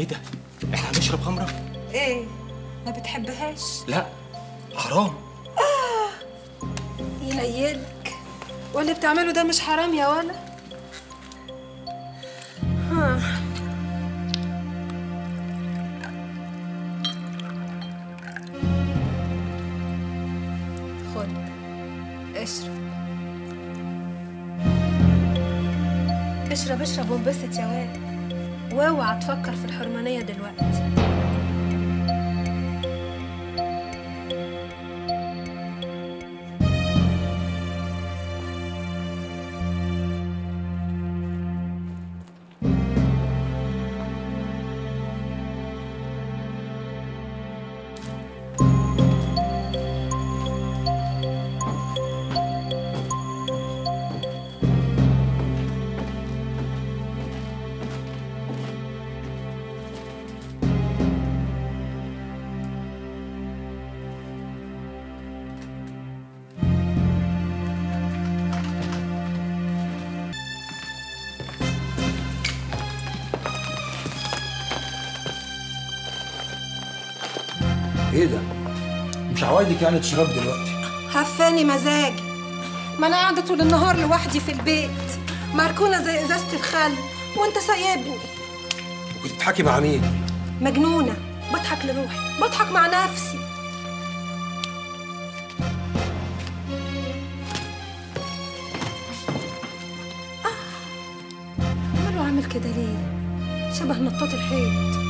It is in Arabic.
إيه ده؟ إحنا هنشرب خمرة؟ إيه؟ ما بتحبهاش؟ لا حرام. ينيلك. واللي بتعمله ده مش حرام يا ولا؟ ها. خد اشرب. اشرب اشرب وانبسط يا واد. واوعى تفكر في الحرمانية دلوقتي. إيه ده؟ مش عوايدك يعني تشرب دلوقتي؟ هفاني مزاجي ما أنا قاعدة طول النهار لوحدي في البيت. مركونه زي إزازة الخل. وأنت سايبني. وكنت بتضحكي مع مين؟ مجنونة. بضحك لروحي. بضحك مع نفسي. آه، عامل كده ليه؟ شبه نطاط الحيط.